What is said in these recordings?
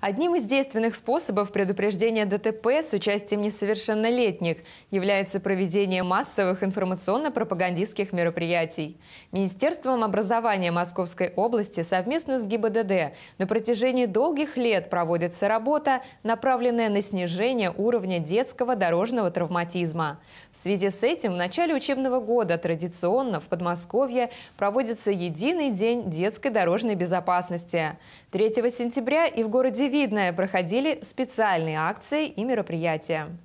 Одним из действенных способов предупреждения ДТП с участием несовершеннолетних является проведение массовых информационно-пропагандистских мероприятий. Министерством образования Московской области совместно с ГИБДД на протяжении долгих лет проводится работа, направленная на снижение уровня детского дорожного травматизма. В связи с этим в начале учебного года традиционно в Подмосковье проводится единый день детской дорожной безопасности. 3 сентября и в городе Видное проходили специальные акции и мероприятия.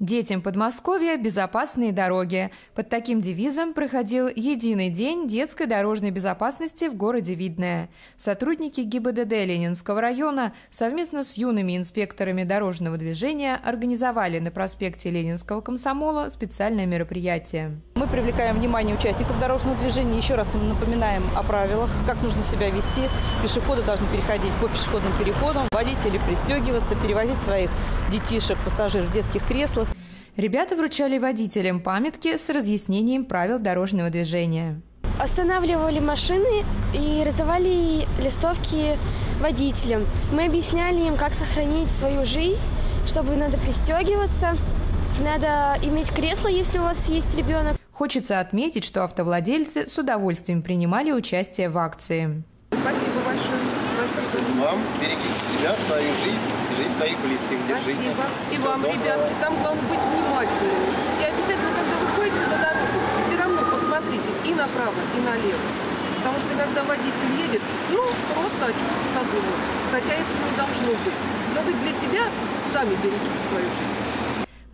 Детям Подмосковья безопасные дороги. Под таким девизом проходил единый день детской дорожной безопасности в городе Видное. Сотрудники ГИБДД Ленинского района совместно с юными инспекторами дорожного движения организовали на проспекте Ленинского комсомола специальное мероприятие. Мы привлекаем внимание участников дорожного движения, еще раз им напоминаем о правилах, как нужно себя вести. Пешеходы должны переходить по пешеходным переходам, водители пристегиваться, перевозить своих детишек, пассажиров в детских креслах. Ребята вручали водителям памятки с разъяснением правил дорожного движения. Останавливали машины и раздавали листовки водителям. Мы объясняли им, как сохранить свою жизнь, чтобы надо пристегиваться, надо иметь кресло, если у вас есть ребенок. Хочется отметить, что автовладельцы с удовольствием принимали участие в акции. Спасибо большое. Спасибо. Вам берегите себя, свою жизнь, жизнь своих близких. Держите. Спасибо. И Всего вам, доброго. ребятки, самое главное быть внимательными. И обязательно, когда вы ходите на дорогу, все равно посмотрите и направо, и налево. Потому что иногда водитель едет, ну, просто о чем-то задумался. Хотя этого не должно быть. Но вы для себя сами берегите свою жизнь.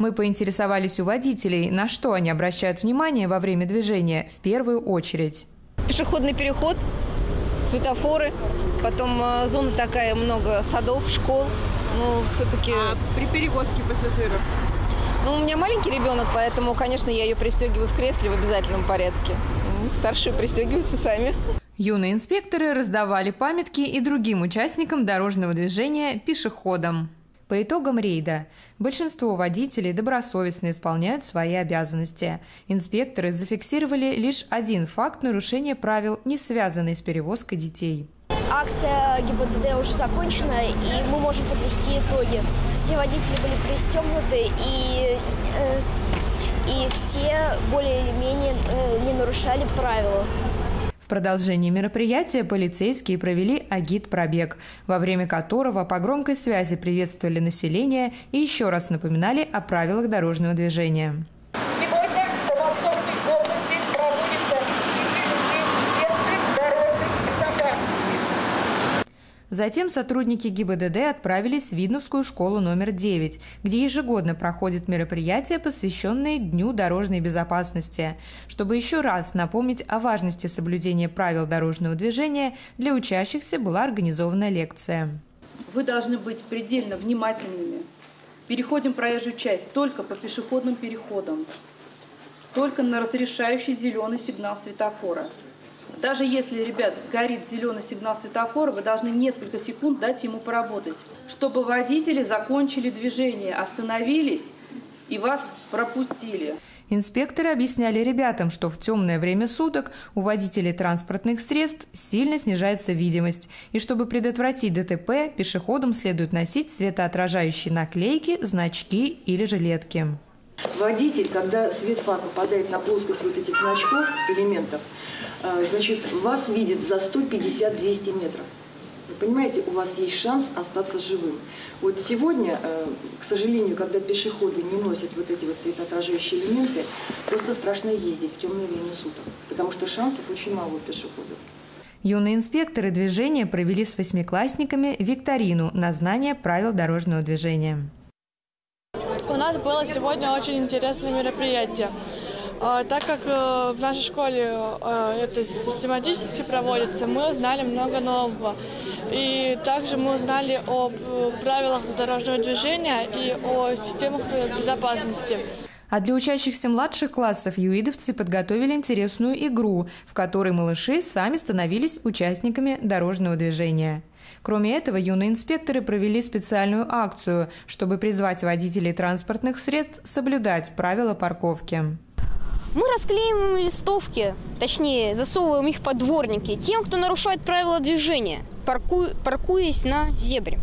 Мы поинтересовались у водителей, на что они обращают внимание во время движения в первую очередь. Пешеходный переход, светофоры, потом э, зона такая, много садов, школ. Ну, все-таки... при перевозке пассажиров? Ну, у меня маленький ребенок, поэтому, конечно, я ее пристегиваю в кресле в обязательном порядке. Старшие пристегиваются сами. Юные инспекторы раздавали памятки и другим участникам дорожного движения пешеходам. По итогам рейда большинство водителей добросовестно исполняют свои обязанности. Инспекторы зафиксировали лишь один факт нарушения правил, не связанный с перевозкой детей. Акция ГИБДД уже закончена, и мы можем подвести итоги. Все водители были пристегнуты, и, э, и все более или менее э, не нарушали правила. Продолжении мероприятия полицейские провели агит-пробег, во время которого по громкой связи приветствовали население и еще раз напоминали о правилах дорожного движения. Сегодня в Подмосковской области проводится единый день детской дорожной безопасности. Затем сотрудники ГИБДД отправились в Видновскую школу номер 9, где ежегодно проходят мероприятия, посвященные Дню дорожной безопасности. Чтобы еще раз напомнить о важности соблюдения правил дорожного движения, для учащихся была организована лекция. Вы должны быть предельно внимательными. Переходим проезжую часть только по пешеходным переходам, только на разрешающий зеленый сигнал светофора. Даже если, ребят, горит зеленый сигнал светофора, вы должны несколько секунд дать ему поработать, чтобы водители закончили движение, остановились и вас пропустили. Инспекторы объясняли ребятам, что в темное время суток у водителей транспортных средств сильно снижается видимость, и чтобы предотвратить ДТП, пешеходам следует носить светоотражающие наклейки, значки или жилетки. Водитель, когда свет фар попадает на плоскость вот этих значков, элементов, э, значит, вас видит за 150-200 метров. Вы понимаете, у вас есть шанс остаться живым. Вот сегодня, э, к сожалению, когда пешеходы не носят вот эти вот светоотражающие элементы, просто страшно ездить в темное время суток, потому что шансов очень мало у пешеходов. Юные инспекторы движения провели с восьмиклассниками викторину на знание правил дорожного движения. Нас было сегодня очень интересное мероприятие. А, Так как э, в нашей школе э, это систематически проводится, мы узнали много нового. И также мы узнали о э, правилах дорожного движения и о системах безопасности. А для учащихся младших классов юидовцы подготовили интересную игру, в которой малыши сами становились участниками дорожного движения. Кроме этого, юные инспекторы провели специальную акцию, чтобы призвать водителей транспортных средств соблюдать правила парковки. Мы расклеиваем листовки, точнее, засовываем их под дворники тем, кто нарушает правила движения, парку- паркуясь на зебре.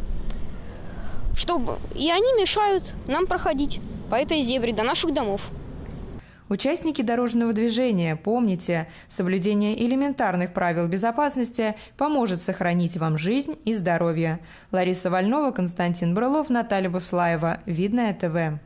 чтобы и они мешают нам проходить по этой зебре до наших домов. Участники дорожного движения, помните, соблюдение элементарных правил безопасности поможет сохранить вам жизнь и здоровье. Лариса Вольнова, Константин Брылов, Наталья Буслаева. Видное ТВ.